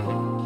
Oh.